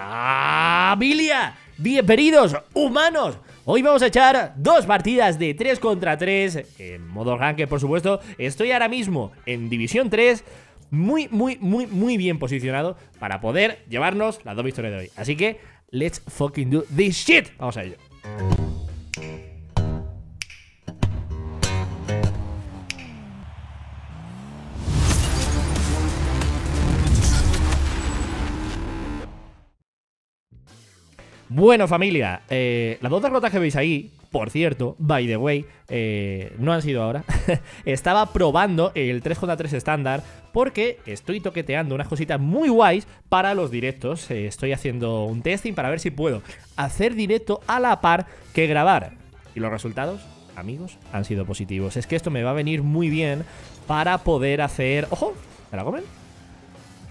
¡Familia! ¡Bienvenidos, humanos! Hoy vamos a echar dos partidas de 3 contra 3 en modo rank, por supuesto. Estoy ahora mismo en División 3, muy, muy, muy, muy bien posicionado para poder llevarnos las dos victorias de hoy. Así que, let's fucking do this shit. Vamos a ello. Bueno, familia, eh, las dos derrotas que veis ahí, por cierto, by the way, eh, no han sido ahora. Estaba probando el 3J3 estándar porque estoy toqueteando unas cositas muy guays para los directos. Eh, estoy haciendo un testing para ver si puedo hacer directo a la par que grabar. Y los resultados, amigos, han sido positivos. Es que esto me va a venir muy bien para poder hacer... ¡Ojo! ¿Me la comen?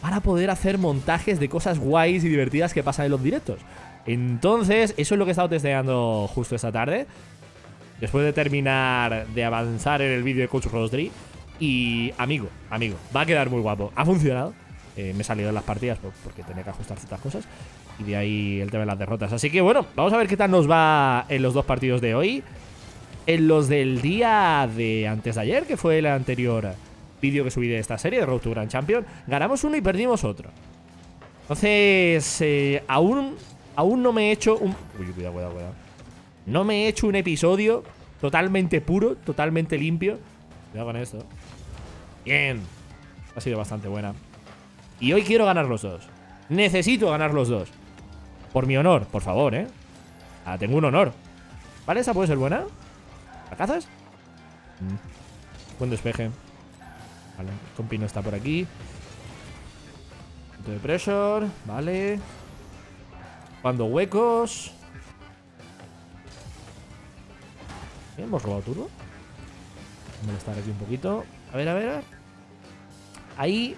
Para poder hacer montajes de cosas guays y divertidas que pasan en los directos. Entonces, eso es lo que he estado testeando justo esta tarde. Después de terminar de avanzar en el vídeo de Coach Rosdry. Y, amigo, amigo, va a quedar muy guapo. Ha funcionado. Eh, me he salido de las partidas porque tenía que ajustar ciertas cosas. Y de ahí el tema de las derrotas. Así que bueno, vamos a ver qué tal nos va en los dos partidos de hoy. En los del día de antes de ayer, que fue el anterior vídeo que subí de esta serie, de Road to Grand Champion, ganamos uno y perdimos otro. Entonces, eh, aún Aún no me he hecho un... Uy, cuidado, cuidado, cuidado. No me he hecho un episodio totalmente puro, totalmente limpio. Cuidado con esto. Bien. Ha sido bastante buena. Y hoy quiero ganar los dos. Necesito ganar los dos. Por mi honor, por favor, ¿eh? Ah, tengo un honor. ¿Vale? ¿Esa puede ser buena? ¿La cazas? Mm. Buen despeje. Vale, el compi no está por aquí. Punto de pressure. Vale. Cuando huecos. hemos robado turbo. Vamos a estar aquí un poquito. A ver, a ver. Ahí.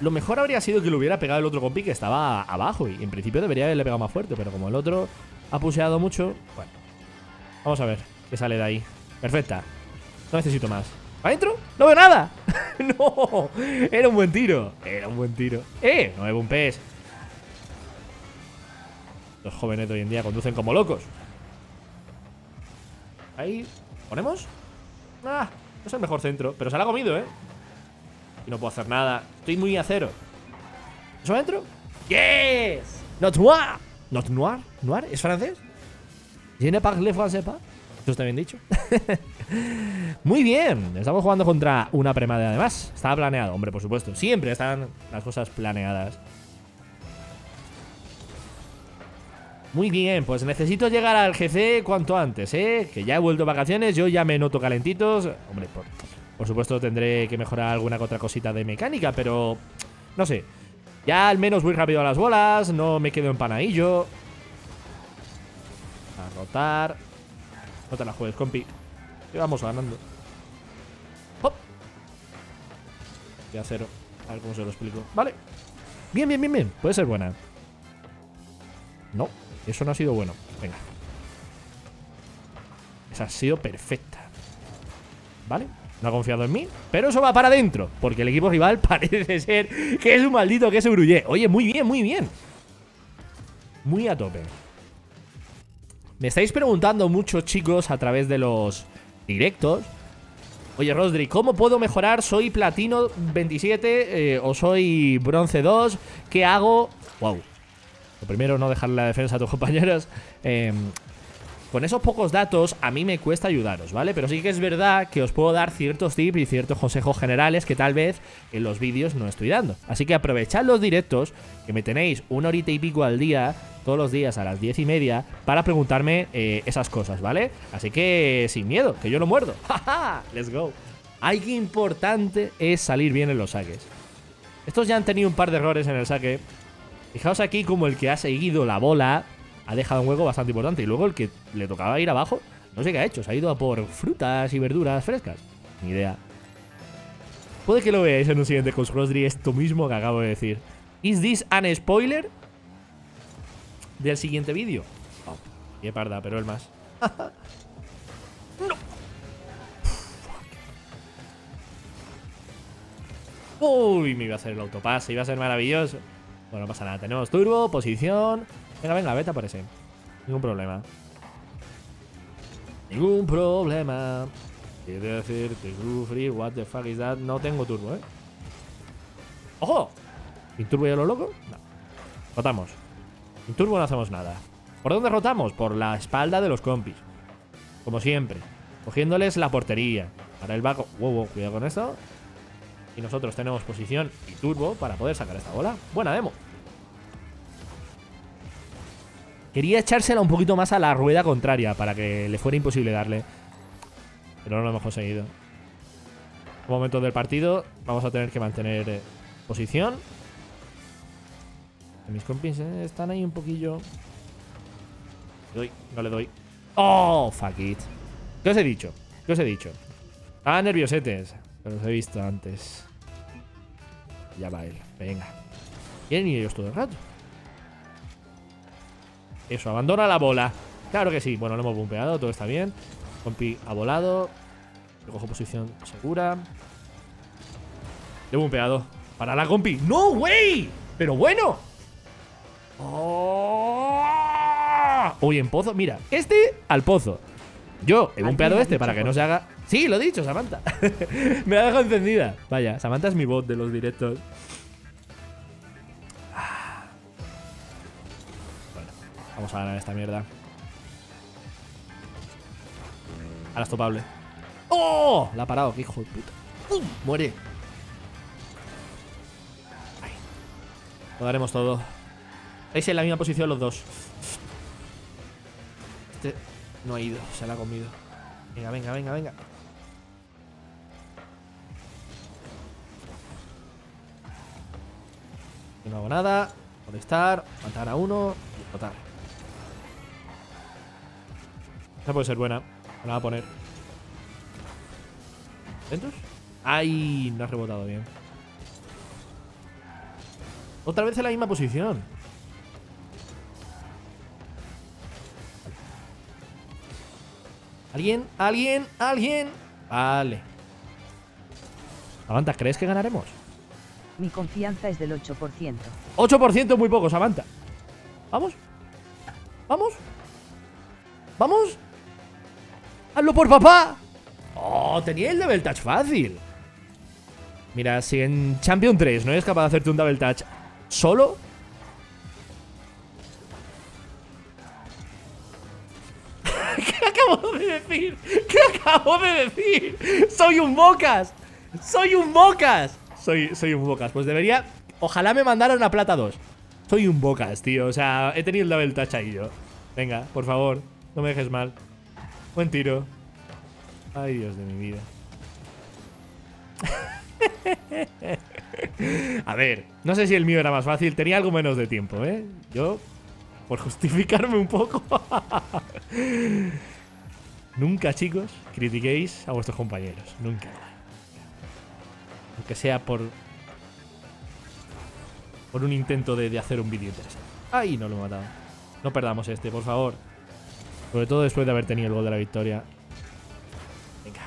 Lo mejor habría sido que le hubiera pegado el otro compi que estaba abajo. Y en principio debería haberle pegado más fuerte. Pero como el otro ha puseado mucho. Bueno. Vamos a ver qué sale de ahí. Perfecta. No necesito más. ¿Adentro? ¡No veo nada! ¡No! Era un buen tiro. Era un buen tiro. ¡Eh! Veo un pez. Los jóvenes de hoy en día conducen como locos. Ahí. ¿Ponemos? Ah, no es el mejor centro. Pero se la ha comido, ¿eh? Y no puedo hacer nada. Estoy muy a cero. ¿Eso adentro? ¡Yes! ¡Not noir! ¿Not noir? ¿Noir? ¿Es francés? Je ne parle français pas. Eso está bien dicho. Muy bien. Estamos jugando contra una premade además. Estaba planeado, hombre, por supuesto. Siempre están las cosas planeadas. Muy bien, pues necesito llegar al GC cuanto antes, ¿eh? Que ya he vuelto a vacaciones, yo ya me noto calentitos. Hombre, por, supuesto tendré que mejorar alguna otra cosita de mecánica, pero... No sé. Ya al menos voy rápido a las bolas, no me quedo en panadillo. A rotar. No te la juegues, compi. Que vamos ganando. ¡Hop! cero. A ver cómo se lo explico. Vale. Bien, bien, bien, bien. Puede ser buena. No. Eso no ha sido bueno. Venga. Esa ha sido perfecta. ¿Vale? No ha confiado en mí, pero eso va para adentro Porque el equipo rival parece ser que es un maldito que se brulle Oye, muy bien, muy bien Muy a tope Me estáis preguntando mucho, chicos, a través de los directos Oye, Rosdry, ¿cómo puedo mejorar? ¿Soy platino 27 eh, o soy bronce 2? ¿Qué hago? Wow, primero, no dejarle la defensa a tus compañeros. Em, con esos pocos datos a mí me cuesta ayudaros, ¿vale? Pero sí que es verdad que os puedo dar ciertos tips y ciertos consejos generales que tal vez en los vídeos no estoy dando. Así que aprovechad los directos, que me tenéis una horita y pico al día, todos los días a las diez y media, para preguntarme eh, esas cosas, ¿vale? Así que sin miedo, que yo lo muerdo. ¡Ja, Let's go. Qué importante es salir bien en los saques. Estos ya han tenido un par de errores en el saque Fijaos aquí como el que ha seguido la bola ha dejado un hueco bastante importante. Y luego el que le tocaba ir abajo, no sé qué ha hecho. Se ha ido a por frutas y verduras frescas. Ni idea. Puede que lo veáis en un siguiente Coach esto mismo que acabo de decir. ¿Is this an spoiler? Del siguiente vídeo. Oh, qué parda, pero el más. ¡No! Uy, me iba a hacer el autopase, iba a ser maravilloso. Bueno, no pasa nada. Tenemos turbo, posición. Venga, venga, vete por ese. Ningún problema. Ningún problema. Quiere decirte, free, what the fuck is that? No tengo turbo, ¿eh? ¡Ojo! ¿Sin turbo ya lo loco? No. Rotamos. Sin turbo no hacemos nada. ¿Por dónde rotamos? Por la espalda de los compis. Como siempre. Cogiéndoles la portería. Para el bajo. Wow, wow, cuidado con esto. Y nosotros tenemos posición y turbo para poder sacar esta bola. Buena demo. Quería echársela un poquito más a la rueda contraria para que le fuera imposible darle. Pero no lo hemos conseguido. En momento del partido vamos a tener que mantener eh, posición. Mis compis eh, están ahí un poquillo. Le doy, no le doy. ¡Oh! Fuck it. ¿Qué os he dicho? ¿Qué os he dicho? Ah, nerviosetes. Los he visto antes. Ya va él. Venga. Quieren ir ellos todo el rato. Eso, abandona la bola. Claro que sí. Bueno, lo hemos bumpeado, todo está bien. Compi ha volado. cojo posición segura. Le he bumpeado. Para la compi. ¡No, güey! Pero bueno. Oh. Uy, en pozo. Mira, este al pozo. Yo he bumpeado este para que no se haga. Sí, lo he dicho, Samantha. Me ha dejado encendida. Vaya, Samantha es mi bot de los directos. Vamos a ganar esta mierda. Ahora es topable. ¡Oh! La ha parado, qué hijo de puta. Muere. Lo daremos todo. Estáis en la misma posición los dos. Este no ha ido, se la ha comido. Venga, venga, venga, venga. No hago nada. Molestar, matar a uno y explotar. Esta puede ser buena. Me la va a poner. ¿Dentro? ¡Ay! No ha rebotado bien. Otra vez en la misma posición. ¿Alguien? ¿Alguien? ¿Alguien? Vale. Samantha, ¿crees que ganaremos? Mi confianza es del 8%. 8% muy poco, Samantha. ¿Vamos? ¿Vamos? ¿Vamos? ¡Hazlo por papá! ¡Oh! Tenía el double touch fácil. Mira, si en Champion 3 no eres capaz de hacerte un double touch solo... ¿Qué acabo de decir? ¿Qué acabo de decir? ¡Soy un bocas! ¡Soy un bocas! Soy, soy un bocas. Pues debería... Ojalá me mandara una plata 2. Soy un bocas, tío. O sea, he tenido el double touch ahí yo. Venga, por favor, no me dejes mal. Buen tiro. Ay, Dios de mi vida. A ver, no sé si el mío era más fácil. Tenía algo menos de tiempo, ¿eh? Yo, por justificarme un poco. Nunca, chicos, critiquéis a vuestros compañeros. Nunca. Aunque sea por... Por un intento de, hacer un vídeo interesante. ¡Ay, no lo he matado! No perdamos este, por favor. Sobre todo después de haber tenido el gol de la victoria. Venga.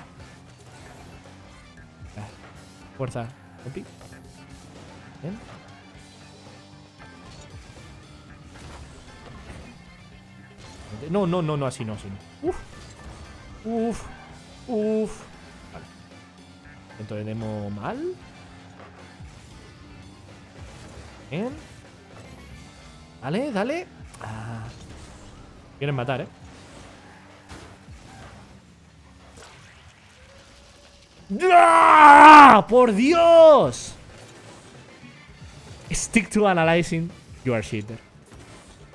Fuerza. Bien. No, no, no, no, así no, así no. Uf. Uf. Uf. Vale. Entonces demo mal. Bien. Dale, dale. Ah. Quieren matar, ¿eh? ¡Ah! ¡Por Dios! Stick to analyzing. You are cheater.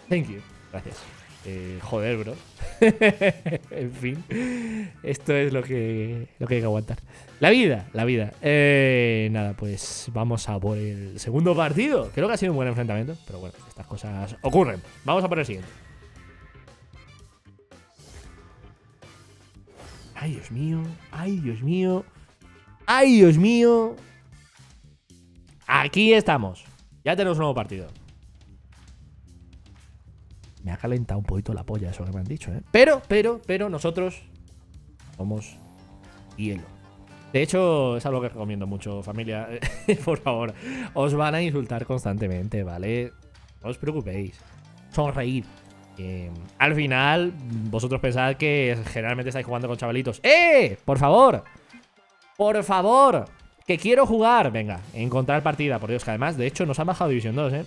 Thank you. Gracias. Eh, joder, bro. en fin. Esto es lo que, lo que hay que aguantar. La vida, la vida. Eh, nada, pues vamos a por el segundo partido. Creo que ha sido un buen enfrentamiento. Pero bueno, estas cosas ocurren. Vamos a por el siguiente. Ay, Dios mío. Ay, Dios mío. ¡Ay, Dios mío! Aquí estamos. Ya tenemos un nuevo partido. Me ha calentado un poquito la polla eso que me han dicho, ¿eh? Pero, pero, pero nosotros somos hielo. De hecho, es algo que recomiendo mucho, familia. Por favor, os van a insultar constantemente, ¿vale? No os preocupéis. Sonreír. Eh, al final, vosotros pensad que generalmente estáis jugando con chavalitos. ¡Eh! ¡Por favor! ¡Por favor! ¡Que quiero jugar! Venga, encontrar partida, por Dios, que además, de hecho, nos han bajado División 2, ¿eh?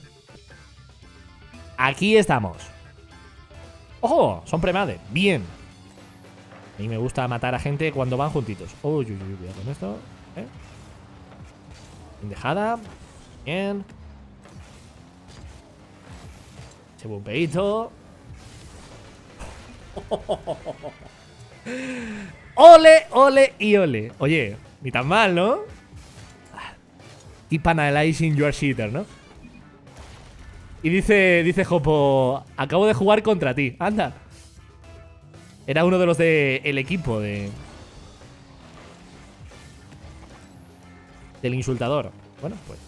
Aquí estamos. ¡Ojo! Son premade. Bien. A mí me gusta matar a gente cuando van juntitos. Uy, uy, uy, cuidado con esto. ¿eh? Dejada. Bien. Bumpeito. Ole, ole y ole. Oye, ni tan mal, ¿no? Keep analyzing your cheater, ¿no? Y dice, dice Jopo, acabo de jugar contra ti. Anda. Era uno de los del equipo de... Del insultador. Bueno, pues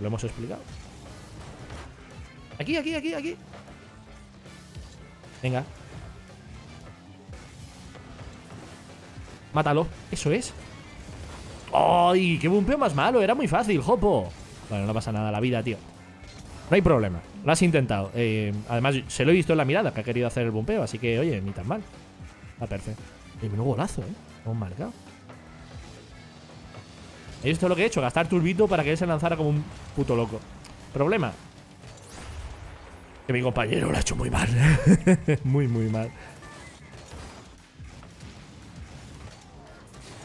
lo hemos explicado. Aquí, aquí, aquí, aquí. Venga. Mátalo. Eso es. ¡Ay! ¡Qué bumpeo más malo! Era muy fácil, Jopo. Bueno, no pasa nada, la vida, tío. No hay problema. Lo has intentado. Eh, además, se lo he visto en la mirada que ha querido hacer el bumpeo, así que, oye, ni tan mal. Está perfecto. Y un golazo, ¿eh? Hemos marcado. He visto lo que he hecho, gastar turbito para que él se lanzara como un puto loco. Problema. Que mi compañero lo ha hecho muy mal. muy, muy mal.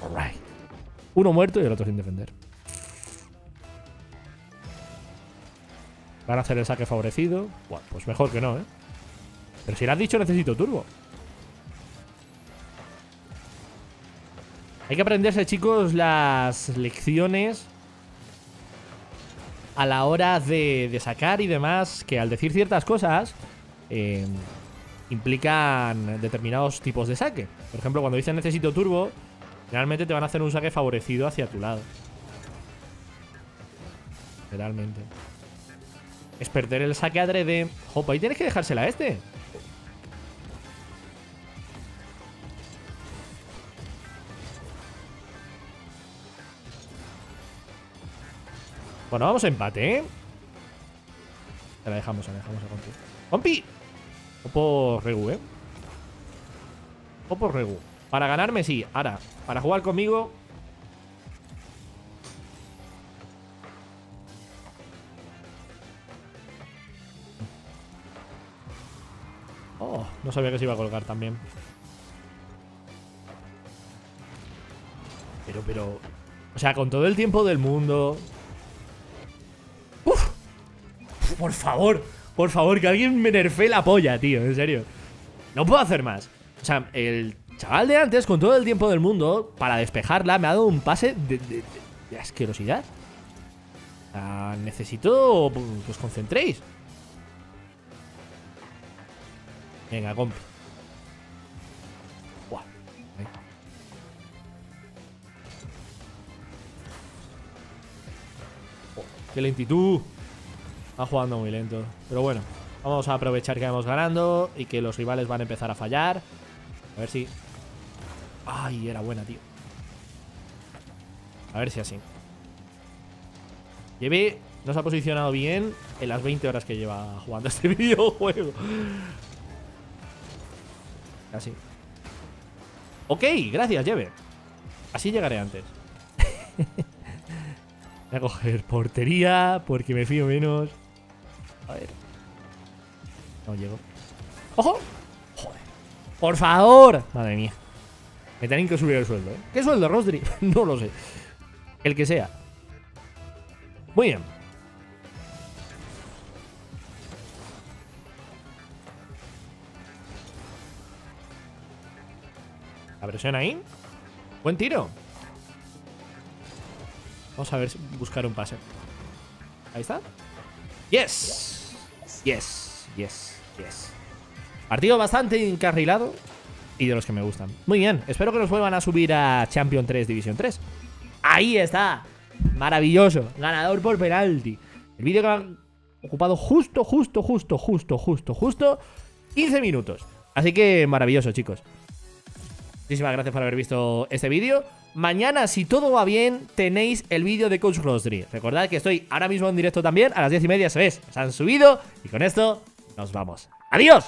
Alright. Uno muerto y el otro sin defender. Van a hacer el saque favorecido. Bueno, pues mejor que no, ¿eh? Pero si le has dicho necesito turbo. Hay que aprenderse, chicos, las lecciones a la hora de, sacar y demás, que al decir ciertas cosas eh, implican determinados tipos de saque. Por ejemplo, cuando dicen necesito turbo, realmente te van a hacer un saque favorecido hacia tu lado. Realmente. Es perder el saque adrede. Jopa, ahí tienes que dejársela a este. Bueno, vamos a empate, ¿eh? Se la dejamos, la dejamos a Compi. ¡Compi! O por Regu, ¿eh? O por Regu. Para ganarme, sí. Ahora, para jugar conmigo... Oh, no sabía que se iba a colgar también. Pero, pero... O sea, con todo el tiempo del mundo, por favor, por favor, que alguien me nerfe la polla, tío, en serio. No puedo hacer más. O sea, el chaval de antes, con todo el tiempo del mundo, para despejarla, me ha dado un pase de, asquerosidad. necesito que os concentréis. Venga, compi. Qué lentitud. Va jugando muy lento. Pero bueno, vamos a aprovechar que vamos ganando y que los rivales van a empezar a fallar. A ver si... Ay, era buena, tío. A ver si así. Lleve no se ha posicionado bien en las 20 horas que lleva jugando este videojuego. Así. Ok, gracias, Lleve. Así llegaré antes. Voy a coger portería porque me fío menos. A ver. No llego. ¡Ojo! Joder. ¡Por favor! Madre mía. Me tienen que subir el sueldo, ¿eh? ¿Qué sueldo, Rosdry? no lo sé. El que sea. Muy bien. La presión ahí. Buen tiro. Vamos a ver, buscar un pase. Ahí está. Yes. Yes, yes, yes. Partido bastante encarrilado y de los que me gustan. Muy bien, espero que nos vuelvan a subir a Champion 3, División 3. Ahí está. Maravilloso. Ganador por penalti. El vídeo que ha ocupado justo, justo, justo, justo, justo, justo 15 minutos. Así que maravilloso, chicos. Muchísimas gracias por haber visto este vídeo. Mañana, si todo va bien, tenéis el vídeo de Coach Rosary. Recordad que estoy ahora mismo en directo también, a las 10 y media, ¿sabes? Se han subido y con esto nos vamos. ¡Adiós!